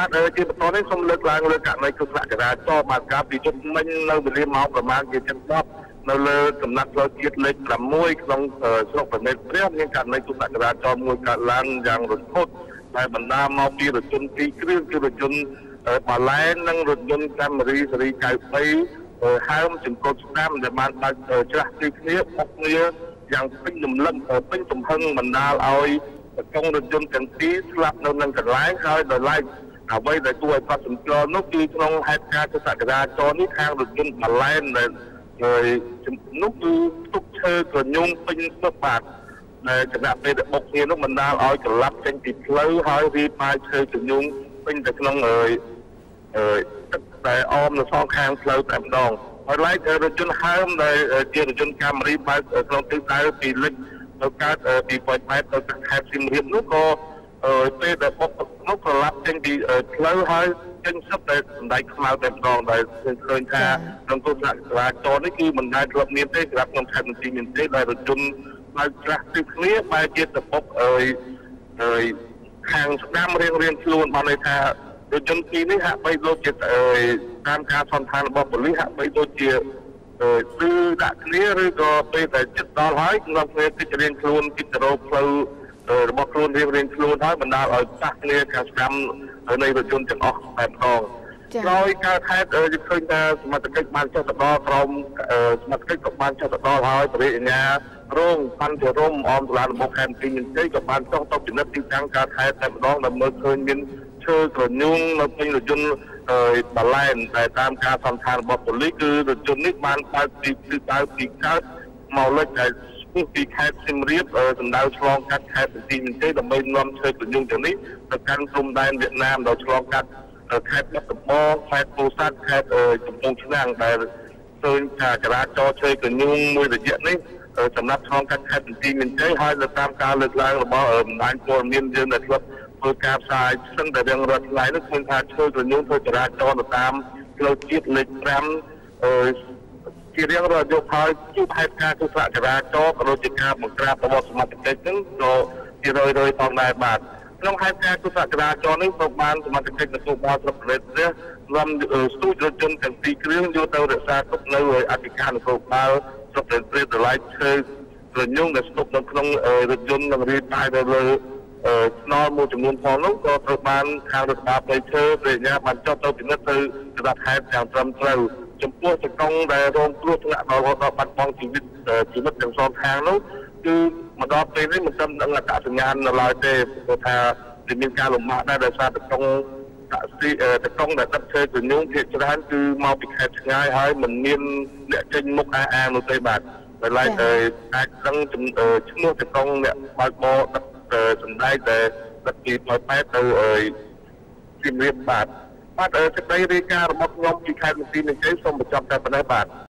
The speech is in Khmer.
បាទអឺជាបន្តនេះសូមលើកឡើងលើករណីគ្រោះថ្នាក់ចរាចរណ៍បាទកាលពីជិតមិញនៅវេលាម៉ោងប្រមាណជាជិត10នៅលើដំណាក់ផ្លូវជាតិលេខ6ក្នុងស្រុកប្រណិតព្រះមានករណីគ្រោះថ្នាក់ចរាចរណ៍មួយកើតឡើងយ៉ាងរន្ធត់ដែលបណ្ដាលមកពីរថយន្តពីរគ្រឿងគឺរថយន្តបាឡែននិងរថយន្តកាមេរីស៊េរី93ហើមចង្កូតស្ដាំដែលបានបើកច្រាស់ទីគ្នាបុកគ្នាយ៉ាងពេញលំលឹកពេញទំហឹងបណ្ដាលឲ្យកងរថយន្តទាំងពីរស្លាប់នៅនឹងកន្លែងហើយដោយឡែក អ្វីដែលគួរឲ្យកត់សម្គាល់នោះគឺក្នុងហេតុការណ៍ចក្រចរាចរណ៍នេះខាងរថយន្តបាឡែនដែលហើយនោះគឺទុកឈើក្រញូងពេញស្ទឹបបាទដែលគណៈពេលដែលបុកគ្នានោះបណ្ដាលឲ្យក្លាប់ចេញពីផ្លូវហើយរីប៉ាយឈើក្រញូងពេញទៅក្នុងអើយអើយទឹកដែលអមនៅសងខាងផ្លូវតែម្ដងហើយឡែករថយន្តហើមដែលជារថយន្តកាមេរីបើកក្នុងទិសដៅពីលិចទៅកើតពីប៉ោយប៉ែតទៅខេត្តសៀមរាបនោះក៏ ពេលដែលបុកនោះក៏ឡាប់ចេញពីផ្លូវហើយចេញសឹកតែសម្ដែងខ្មៅតែម្ដងដែលឃើញថាក្នុងទស្សនៈចរាចរណ៍នេះគឺមិនដែលធ្លាប់មានទេសម្រាប់ក្នុងខេត្តបន្ទាយមានទេដែលរថយន្តបើកច្រាស់ទីគ្នាបែរជាទៅបុកអើយអើយខាងស្ដាំរៀងរៀងខ្លួនបានន័យថារថយន្តពីរនេះហាក់បីដូចជាអើយតាមការសន្និដ្ឋានរបស់ប៉ូលីសហាក់បីដូចជាអឺគឺដាក់គ្នាឬក៏ពេលតែចិត្តដល់ហើយក្នុងគ្នាគិតរៀងខ្លួនគិតទៅរកផ្លូវ របស់ខ្លួនរៀងរៀងខ្លួនហើយបណ្ដាលឲ្យប៉ះគ្នាខាងស្ដាំនៃរថយន្តទាំងអស់តែម្ដងក្រោយកើតហេតុយើងឃើញថាសមត្ថកិច្ចបានចុះទៅដល់ក្រមសមត្ថកិច្ចក៏បានចុះទៅដល់ហើយបរិយាញ្ញារងបានជារំអមសាលាដំបងខេត្តទីមានជ័យក៏បានចុះទៅពិនិត្យទីតាំងកើតហេតុតែម្ដងដើម្បីមើលឃើញមានឈើក្រញូងនៅពេញរថយន្តបាឡែនតែតាមការសន្និដ្ឋានរបស់ប៉ូលីសគឺរថយន្តនេះបានបើកពីគឺបើកពីកើតមកលិចដែល ពីពីខេត្តសៀមរាបសម្ដៅឆ្លងកាត់ខេត្តបន្ទាយមានជ័យដើម្បីនាំឈើក្រញូងទាំងនេះទៅកាន់ព្រំដែនវៀតណាមដោយឆ្លងកាត់ខេត្តបាត់ដំបងខេត្តពោធិ៍សាត់ខេត្តកំពង់ឆ្នាំងដែលឃើញថាចរាចរណ៍ឈើក្រញូងមួយរយៈនេះសម្រាប់ឆ្លងកាត់ខេត្តបន្ទាយមានជ័យហើយនៅតាមការលើកឡើងរបស់បណ្ដាញព័ត៌មានយើងដែលធ្លាប់ធ្វើការផ្សាយផ្សេងតែរៀងរាល់ថ្ងៃនោះឃើញថាឈើក្រញូងធ្វើចរាចរណ៍ទៅតាមផ្លូវជាតិលេខ5អឺ ជារៀងរាល់យប់ហើយជួបហេតុការណ៍គ្រោះថ្នាក់ចរាចរណ៍ក៏ដូចជាការបង្ក្រាបរបស់សមត្ថកិច្ចហ្នឹងក៏ជារយរយផងដែរបាទក្នុងហេតុការណ៍គ្រោះថ្នាក់ចរាចរណ៍នេះក៏បានសមត្ថកិច្ចនគរបាលស្រុកប្រលេតនេះនាំស្ទូចរថយន្តទាំងពីរគ្រឿងយកទៅរក្សាទុកនៅអធិការនគរបាលស្រុកប្រលេតតម្លៃឈើរញងដែលស្តុកនៅក្នុងរថយន្តនឹងរៀបបាយទៅលើស្នល់មួយចំនួនផងនោះក៏ត្រូវបានខាងរដ្ឋបាលផ្លូវឈើព្រះញ្ញាបានចុះទៅពិនិត្យទៅស្ដាប់ហេតុយ៉ាងត្រឹមត្រូវ ចំពោះចកងដែលរងគ្រោះថ្នាក់ដល់រហូតដល់បាត់បង់ជីវិតជីវិតទាំងសងខាងនោះគឺមកដល់ពេលនេះមិនទាន់ដឹងអត្តសញ្ញាណនៅឡើយទេព្រោះថាវាមានការលំបាកដែរដោយសារតកងតាក់ស៊ីតកងដែលដឹកឈើជំនុំភាគច្រើនគឺមកពីខេត្តឆ្ងាយហើយមិនមានអ្នកចេញមុខអាអានោះទេបាទដោយឡែកអាចដឹងឈ្មោះតកងអ្នកបើកបរដឹកសម្ដែងតែដឹកពីផ្លូវប៉ែតទៅជំរាបបាទ បាទសេចក្តីរាយការណ៍របស់ខ្ញុំពីខេត្តបន្ទាយមានជ័យសូមបញ្ចប់តែប៉ុណ្ណេះបាទ